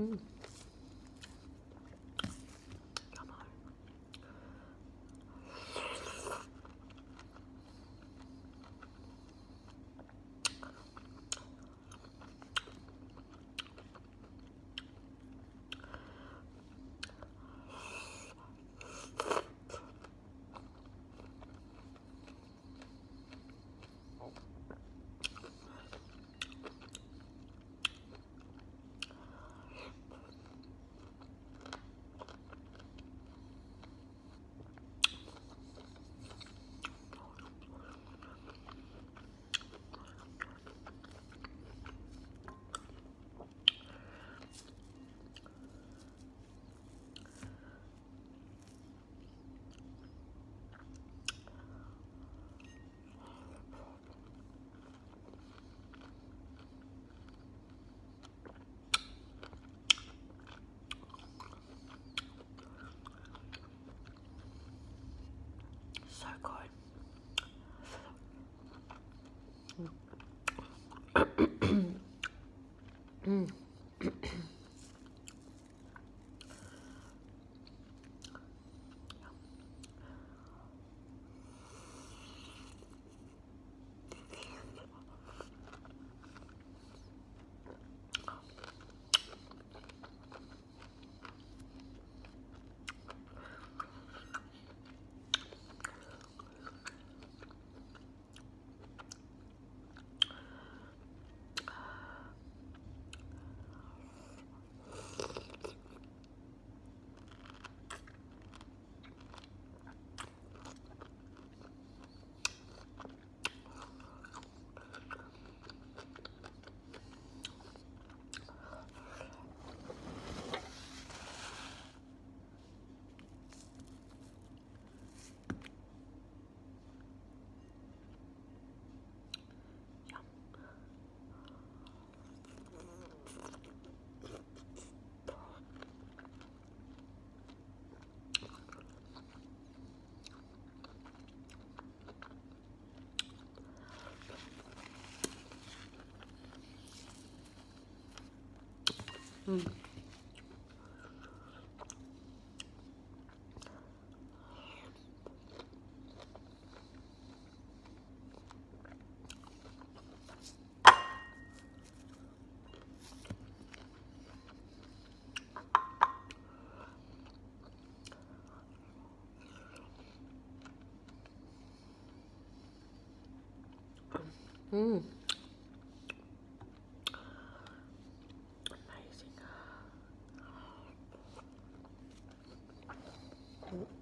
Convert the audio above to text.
음. 음. 음. Amazing.